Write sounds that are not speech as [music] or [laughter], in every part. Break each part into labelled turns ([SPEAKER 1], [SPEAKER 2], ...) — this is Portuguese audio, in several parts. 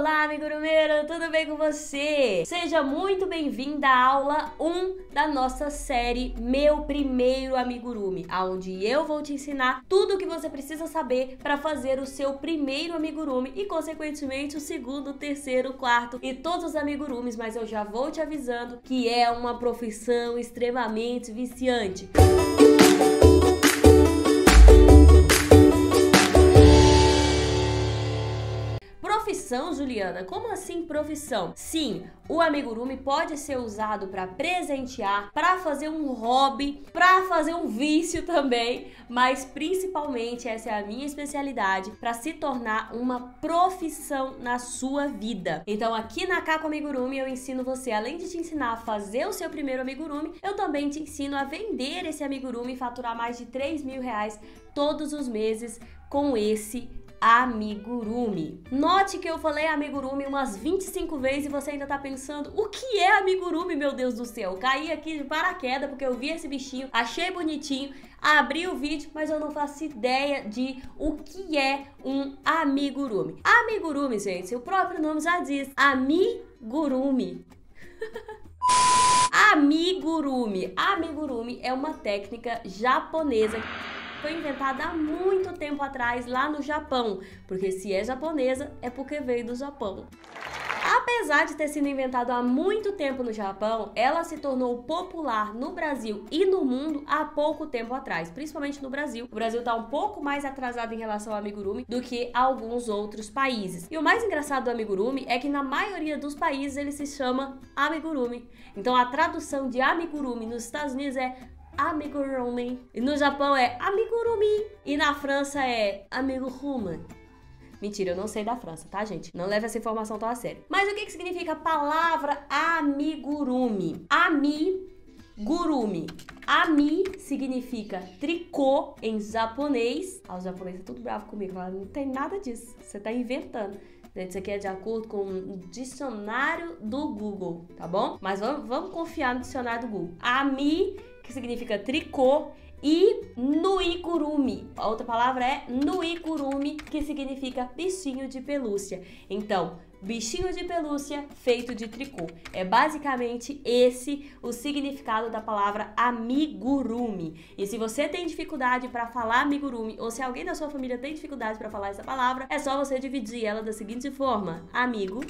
[SPEAKER 1] Olá, amigurumeiro, tudo bem com você? Seja muito bem-vindo à aula 1 da nossa série Meu Primeiro Amigurumi, onde eu vou te ensinar tudo o que você precisa saber para fazer o seu primeiro amigurumi e, consequentemente, o segundo, o terceiro, o quarto e todos os amigurumis, mas eu já vou te avisando que é uma profissão extremamente viciante. Música Profissão, Juliana? Como assim profissão? Sim, o amigurumi pode ser usado para presentear, para fazer um hobby, para fazer um vício também, mas principalmente essa é a minha especialidade para se tornar uma profissão na sua vida. Então aqui na Kako Amigurumi eu ensino você, além de te ensinar a fazer o seu primeiro amigurumi, eu também te ensino a vender esse amigurumi e faturar mais de 3 mil reais todos os meses com esse amigurumi. Note que eu falei amigurumi umas 25 vezes e você ainda tá pensando, o que é amigurumi, meu Deus do céu? Caí aqui de paraquedas porque eu vi esse bichinho, achei bonitinho, abri o vídeo, mas eu não faço ideia de o que é um amigurumi. Amigurumi, gente, o próprio nome já diz, amigurumi. [laughs] amigurumi. Amigurumi é uma técnica japonesa foi inventada há muito tempo atrás lá no Japão, porque se é japonesa é porque veio do Japão. Apesar de ter sido inventado há muito tempo no Japão, ela se tornou popular no Brasil e no mundo há pouco tempo atrás, principalmente no Brasil. O Brasil está um pouco mais atrasado em relação ao amigurumi do que alguns outros países. E o mais engraçado do amigurumi é que na maioria dos países ele se chama amigurumi. Então a tradução de amigurumi nos Estados Unidos é amigurumi. E no Japão é amigurumi. E na França é amigurumi. Mentira, eu não sei da França, tá, gente? Não leve essa informação tão a sério. Mas o que, que significa a palavra amigurumi? Amigurumi. Ami significa tricô em japonês. Ah, os japoneses estão tudo bravo comigo. Não tem nada disso. Você tá inventando. Isso aqui é de acordo com o dicionário do Google, tá bom? Mas vamos, vamos confiar no dicionário do Google. Ami que significa tricô, e nuigurumi. A outra palavra é nuigurumi, que significa bichinho de pelúcia. Então, bichinho de pelúcia feito de tricô. É basicamente esse o significado da palavra amigurumi. E se você tem dificuldade para falar amigurumi ou se alguém da sua família tem dificuldade para falar essa palavra, é só você dividir ela da seguinte forma: amigo,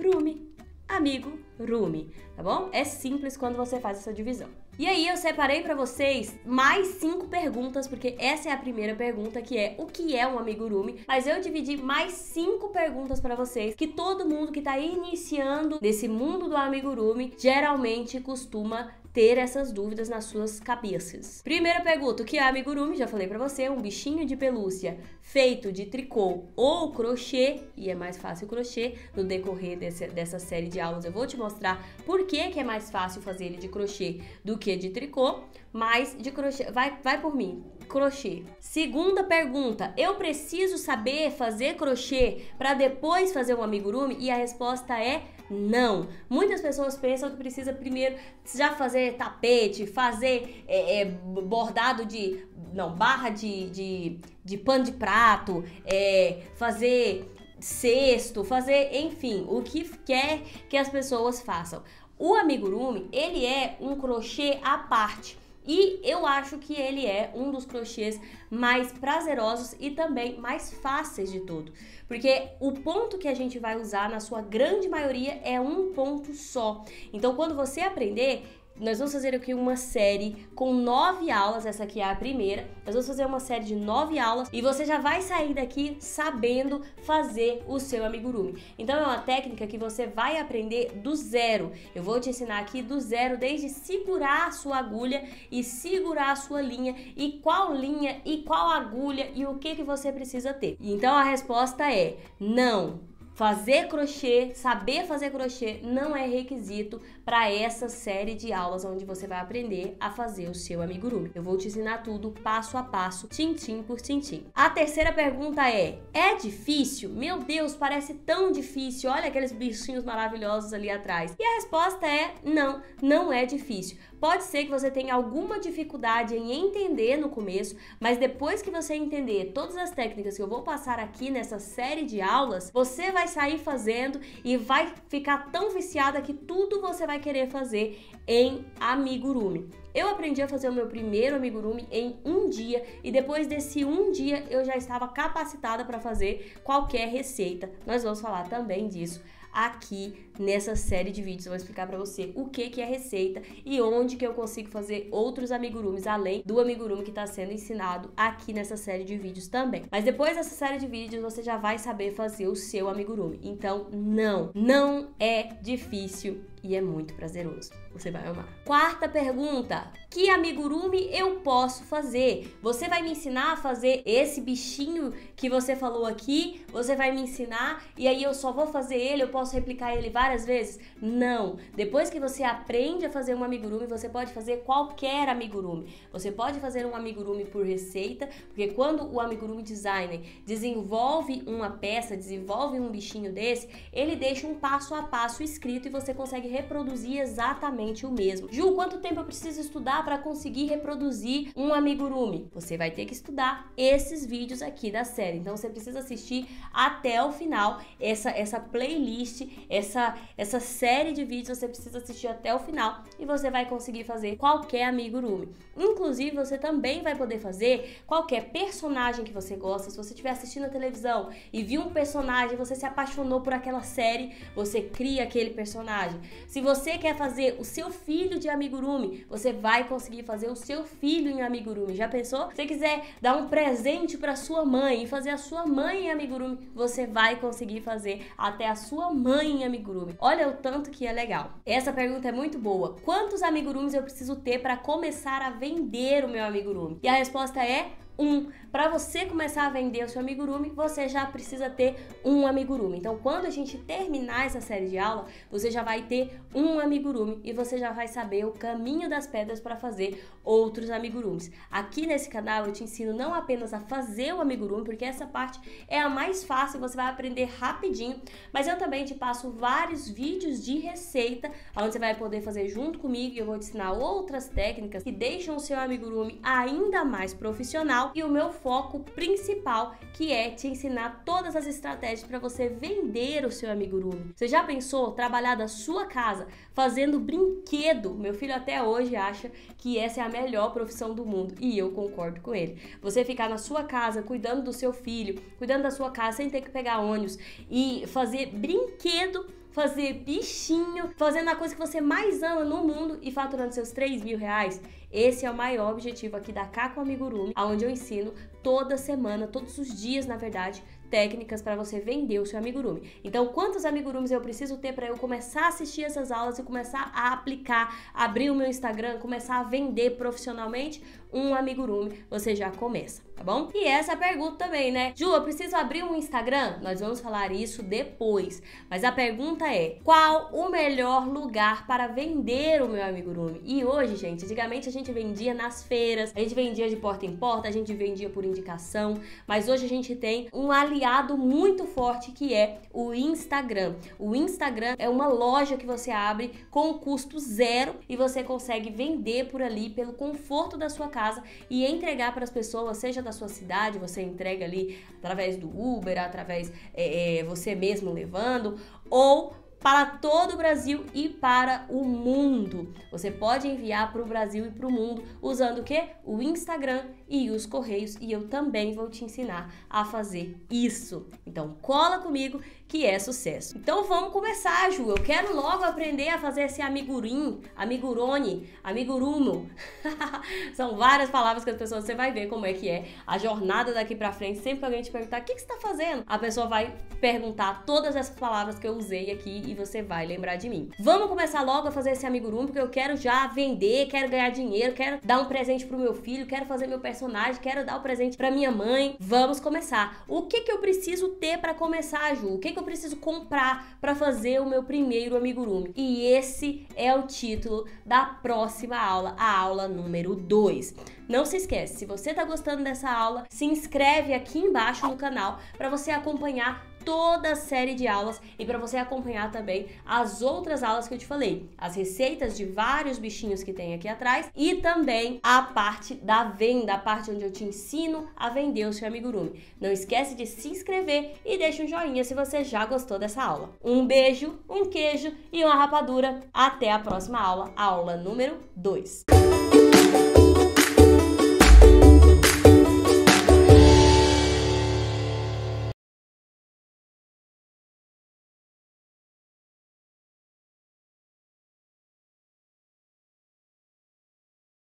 [SPEAKER 1] rumi, amigo, rumi, tá bom? É simples quando você faz essa divisão. E aí eu separei para vocês mais cinco perguntas, porque essa é a primeira pergunta que é o que é um amigurumi, mas eu dividi mais cinco perguntas para vocês que todo mundo que tá iniciando nesse mundo do amigurumi geralmente costuma ter essas dúvidas nas suas cabeças. Primeira pergunta, o que é amigurumi? Já falei para você, um bichinho de pelúcia feito de tricô ou crochê, e é mais fácil crochê. No decorrer desse, dessa série de aulas eu vou te mostrar por que, que é mais fácil fazer ele de crochê do que de tricô, mas de crochê, vai, vai por mim, crochê. Segunda pergunta, eu preciso saber fazer crochê para depois fazer um amigurumi? E a resposta é não. Muitas pessoas pensam que precisa primeiro já fazer tapete, fazer é, é, bordado de. Não, barra de, de, de pano de prato, é, fazer cesto, fazer, enfim, o que quer que as pessoas façam. O amigurumi, ele é um crochê à parte. E eu acho que ele é um dos crochês mais prazerosos e também mais fáceis de tudo. Porque o ponto que a gente vai usar, na sua grande maioria, é um ponto só. Então, quando você aprender, nós vamos fazer aqui uma série com nove aulas. Essa aqui é a primeira. Nós vamos fazer uma série de nove aulas e você já vai sair daqui sabendo fazer o seu amigurumi. Então é uma técnica que você vai aprender do zero. Eu vou te ensinar aqui do zero, desde segurar a sua agulha e segurar a sua linha e qual linha e qual agulha e o que que você precisa ter. Então a resposta é não. Fazer crochê, saber fazer crochê não é requisito para essa série de aulas onde você vai aprender a fazer o seu amigurumi. Eu vou te ensinar tudo passo a passo, tintim por tintim. A terceira pergunta é: é difícil? Meu Deus, parece tão difícil. Olha aqueles bichinhos maravilhosos ali atrás. E a resposta é: não, não é difícil. Pode ser que você tenha alguma dificuldade em entender no começo, mas depois que você entender todas as técnicas que eu vou passar aqui nessa série de aulas, você vai sair fazendo e vai ficar tão viciada que tudo você vai querer fazer em amigurumi. Eu aprendi a fazer o meu primeiro amigurumi em um dia e depois desse um dia eu já estava capacitada para fazer qualquer receita. Nós vamos falar também disso aqui nessa série de vídeos. Eu vou explicar para você o que, que é receita e onde que eu consigo fazer outros amigurumis além do amigurumi que está sendo ensinado aqui nessa série de vídeos também. Mas depois dessa série de vídeos você já vai saber fazer o seu amigurumi. Então não, não é difícil e é muito prazeroso. Você vai amar. Quarta pergunta: que amigurumi eu posso fazer? Você vai me ensinar a fazer esse bichinho que você falou aqui? Você vai me ensinar e aí eu só vou fazer ele, eu posso replicar ele várias vezes? Não. Depois que você aprende a fazer um amigurumi, você pode fazer qualquer amigurumi. Você pode fazer um amigurumi por receita, porque quando o amigurumi designer desenvolve uma peça, desenvolve um bichinho desse, ele deixa um passo a passo escrito e você consegue reproduzir exatamente o mesmo. Ju, quanto tempo eu preciso estudar para conseguir reproduzir um amigurumi? Você vai ter que estudar esses vídeos aqui da série. Então você precisa assistir até o final essa essa playlist, essa essa série de vídeos você precisa assistir até o final e você vai conseguir fazer qualquer amigurumi. Inclusive você também vai poder fazer qualquer personagem que você gosta. Se você estiver assistindo a televisão e viu um personagem, você se apaixonou por aquela série, você cria aquele personagem. Se você quer fazer o seu filho de amigurumi, você vai conseguir fazer o seu filho em amigurumi. Já pensou? Se você quiser dar um presente para sua mãe e fazer a sua mãe em amigurumi, você vai conseguir fazer até a sua mãe em amigurumi. Olha o tanto que é legal. Essa pergunta é muito boa. Quantos amigurumis eu preciso ter para começar a vender o meu amigurumi? E a resposta é um. Para você começar a vender o seu amigurumi, você já precisa ter um amigurumi. Então, quando a gente terminar essa série de aula, você já vai ter um amigurumi e você já vai saber o caminho das pedras para fazer outros amigurumis. Aqui nesse canal eu te ensino não apenas a fazer o amigurumi, porque essa parte é a mais fácil, você vai aprender rapidinho, mas eu também te passo vários vídeos de receita, onde você vai poder fazer junto comigo e eu vou te ensinar outras técnicas que deixam o seu amigurumi ainda mais profissional e o meu foco principal, que é te ensinar todas as estratégias para você vender o seu amigurumi. Você já pensou trabalhar da sua casa fazendo brinquedo? Meu filho até hoje acha que essa é a melhor profissão do mundo e eu concordo com ele. Você ficar na sua casa cuidando do seu filho, cuidando da sua casa sem ter que pegar ônibus e fazer brinquedo fazer bichinho, fazendo a coisa que você mais ama no mundo e faturando seus 3 mil reais. Esse é o maior objetivo aqui da Kako Amigurumi, onde eu ensino toda semana, todos os dias, na verdade, técnicas para você vender o seu amigurumi. Então, quantos amigurumis eu preciso ter para eu começar a assistir essas aulas e começar a aplicar, abrir o meu Instagram, começar a vender profissionalmente um amigurumi? Você já começa, tá bom? E essa é pergunta também, né? Ju, eu preciso abrir um Instagram? Nós vamos falar isso depois. Mas a pergunta é: qual o melhor lugar para vender o meu amigurumi? E hoje, gente, antigamente a gente vendia nas feiras, a gente vendia de porta em porta, a gente vendia por indicação, mas hoje a gente tem um aliado aliado muito forte que é o Instagram. O Instagram é uma loja que você abre com custo zero e você consegue vender por ali pelo conforto da sua casa e entregar para as pessoas, seja da sua cidade, você entrega ali através do Uber, através é, é, você mesmo levando, ou para todo o Brasil e para o mundo. Você pode enviar para o Brasil e para o mundo usando o que? O Instagram e os correios e eu também vou te ensinar a fazer isso. Então cola comigo que é sucesso. Então vamos começar, Ju. Eu quero logo aprender a fazer esse amigurim, amigurone, amigurumo. [laughs] São várias palavras que as pessoas você vai ver como é que é a jornada daqui para frente. Sempre que alguém te perguntar o que, que você está fazendo, a pessoa vai perguntar todas essas palavras que eu usei aqui e você vai lembrar de mim. Vamos começar logo a fazer esse amigurum porque eu quero já vender, quero ganhar dinheiro, quero dar um presente pro meu filho, quero fazer meu personagem, quero dar o presente para minha mãe. Vamos começar. O que que eu preciso ter para começar, Ju? O que que eu preciso comprar para fazer o meu primeiro amigurumi? E esse é o título da próxima aula, a aula número 2. Não se esquece, se você está gostando dessa aula, se inscreve aqui embaixo no canal para você acompanhar toda a série de aulas e para você acompanhar também as outras aulas que eu te falei, as receitas de vários bichinhos que tem aqui atrás e também a parte da venda, a parte onde eu te ensino a vender o seu amigurumi. Não esquece de se inscrever e deixa um joinha se você já gostou dessa aula. Um beijo, um queijo e uma rapadura. Até a próxima aula, aula número 2.